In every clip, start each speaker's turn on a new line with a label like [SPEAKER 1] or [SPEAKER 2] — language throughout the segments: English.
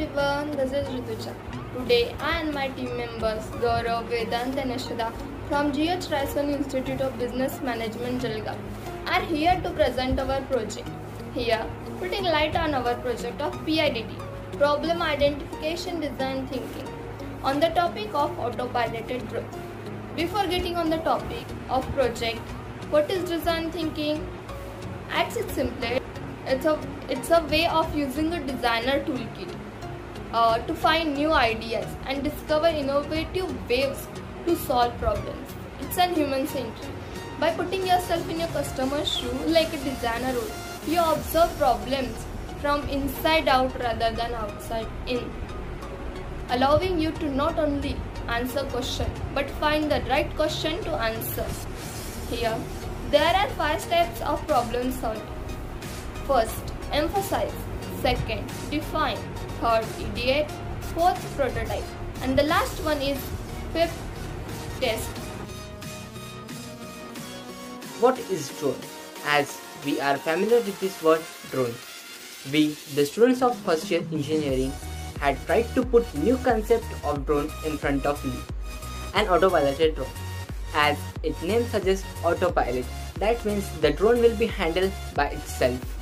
[SPEAKER 1] everyone, this is Rutuja. Today I and my team members Gaurav, Vedant and Yashada from GH Raisoni Institute of Business Management Jalgaon are here to present our project. Here, putting light on our project of PIDT, Problem Identification Design Thinking, on the topic of autopiloted drone. Before getting on the topic of project, what is design thinking? At its simplest, it's a, it's a way of using a designer toolkit uh, to find new ideas and discover innovative ways to solve problems. It's an human centric. By putting yourself in your customer's shoe like a designer would, you observe problems from inside out rather than outside in, allowing you to not only answer question but find the right question to answer. Here, there are five steps of problem solving. First, emphasize. Second, define. Third, ideate. Fourth, prototype. And the last one is fifth, test.
[SPEAKER 2] What is drone? As we are familiar with this word drone. We, the students of first year engineering, had tried to put new concept of drone in front of me. An autopiloted drone. As its name suggests autopilot, that means the drone will be handled by itself.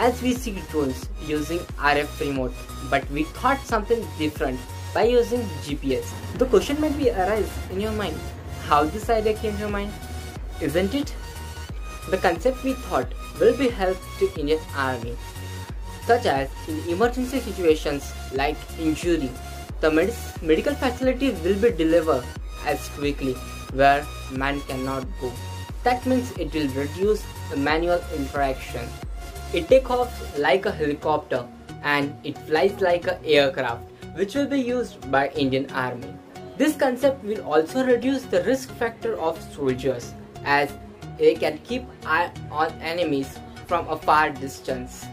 [SPEAKER 2] As we see drones using RF remote, but we thought something different by using GPS. The question might be arise in your mind, how this idea came to your mind? Isn't it? The concept we thought will be helpful to Indian Army, such as in emergency situations like injury. The med medical facility will be delivered as quickly where man cannot go. That means it will reduce the manual interaction. It takes off like a helicopter and it flies like an aircraft which will be used by Indian Army. This concept will also reduce the risk factor of soldiers as they can keep eye on enemies from a far distance.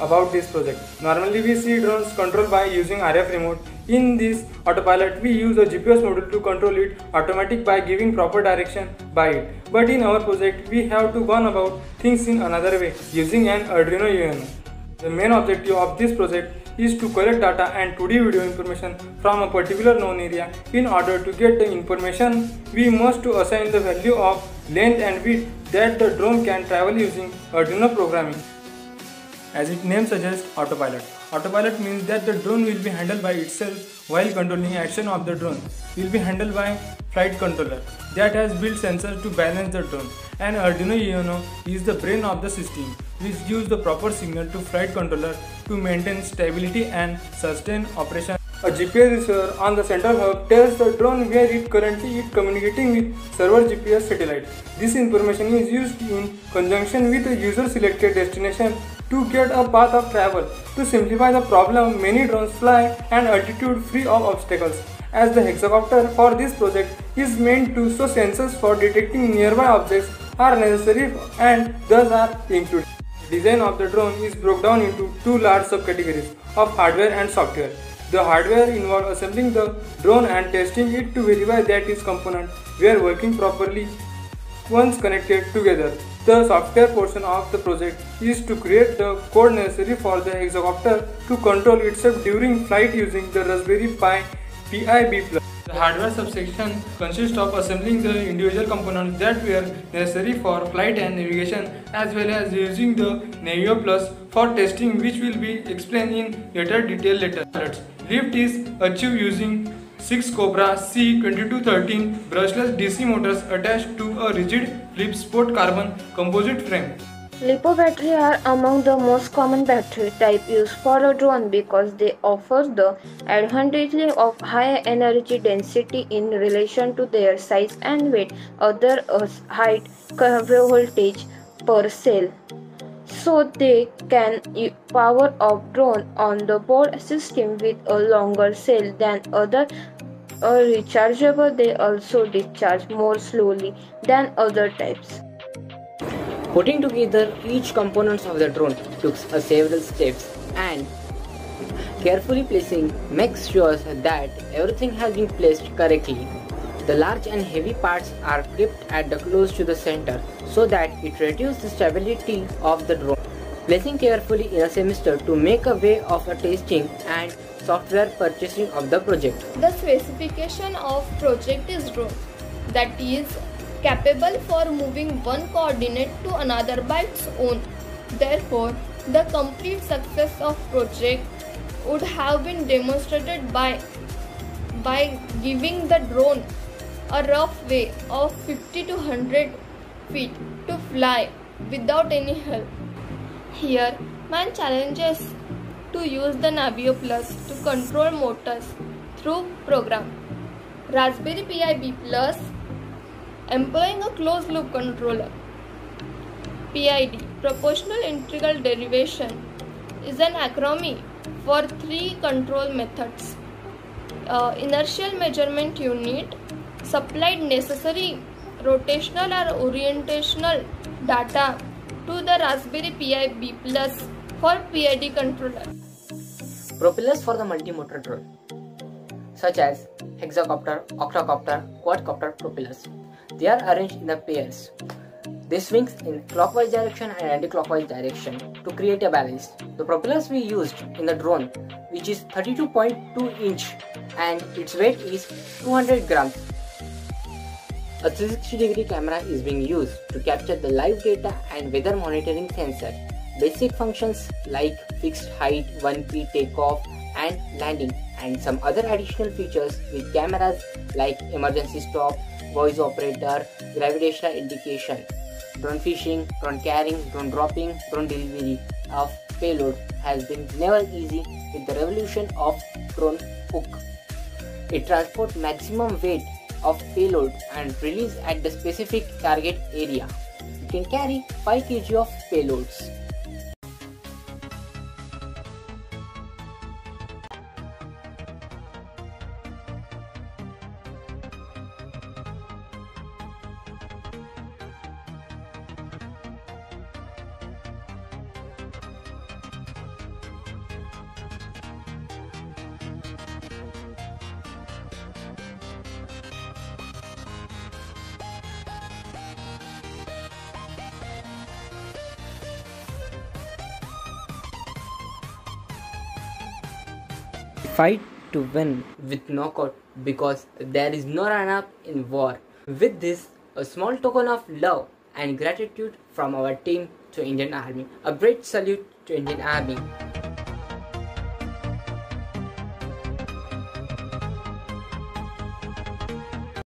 [SPEAKER 3] About this project. Normally we see drones controlled by using RF remote. In this autopilot we use a GPS module to control it automatic by giving proper direction by it. But in our project we have to go about things in another way using an Arduino UNO. The main objective of this project is to collect data and 2D video information from a particular known area. In order to get the information, we must to assign the value of length and width that the drone can travel using Arduino programming. As its name suggests, autopilot. Autopilot means that the drone will be handled by itself while controlling action of the drone will be handled by flight controller that has built sensors to balance the drone. And Arduino Uno is the brain of the system which gives the proper signal to flight controller to maintain stability and sustain operation. A GPS receiver on the central hub tells the drone where it currently is communicating with server GPS satellite. This information is used in conjunction with the user selected destination to get a path of travel. To simplify the problem, many drones fly at altitude free of obstacles. As the hexacopter for this project is meant to show sensors for detecting nearby objects are necessary and thus are included. Design of the drone is broken down into two large subcategories of hardware and software. The hardware involves assembling the drone and testing it to verify that its components were working properly once connected together. The software portion of the project is to create the code necessary for the hexacopter to control itself during flight using the Raspberry Pi PIB+. The hardware subsection consists of assembling the individual components that were necessary for flight and navigation as well as using the Navio Plus for testing which will be explained in later detail later. Lift is achieved using 6 Cobra C2213 brushless DC motors attached to a rigid flip sport carbon composite frame.
[SPEAKER 4] LiPo battery are among the most common battery type used for a drone because they offer the advantage of high energy density in relation to their size and weight, other as height, voltage per cell. So they can power up drone on the board system with a longer cell than other a rechargeable they also discharge more slowly than other types.
[SPEAKER 2] Putting together each components of the drone took several steps and carefully placing makes sure that everything has been placed correctly. The large and heavy parts are clipped at the close to the center so that it reduces the stability of the drone. Placing carefully in a semester to make a way of a testing and software purchasing of the project.
[SPEAKER 1] The specification of project is drone that is capable for moving one coordinate to another by its own. Therefore, the complete success of project would have been demonstrated by by giving the drone a rough way of 50 to 100 feet to fly without any help. Here, man challenges to use the Navio Plus to control motors through program. Raspberry Pi B Plus employing a closed loop controller. PID proportional integral derivation is an acronym for three control methods. Uh, inertial measurement unit supplied necessary rotational or orientational data to the Raspberry Pi B Plus for PID controller.
[SPEAKER 2] Propellers for the multimotor drone such as hexacopter, octocopter, quadcopter propellers. They are arranged in the pairs. They swing in clockwise direction and anti-clockwise direction to create a balance. The propellers we used in the drone which is 32.2 inch and its weight is 200 grams. A 360 degree camera is being used to capture the live data and weather monitoring sensor. Basic functions like fixed height, 1P takeoff and landing and some other additional features with cameras like emergency stop, voice operator, gravitational indication, drone fishing, drone carrying, drone dropping, drone delivery of payload has been never easy with the revolution of drone hook. It transports maximum weight of payload and release at the specific target area. It can carry 5 kg of payloads. Fight to win with knockout because there is no run up in war. With this, a small token of love and gratitude from our team to Indian Army. A great salute to Indian Army.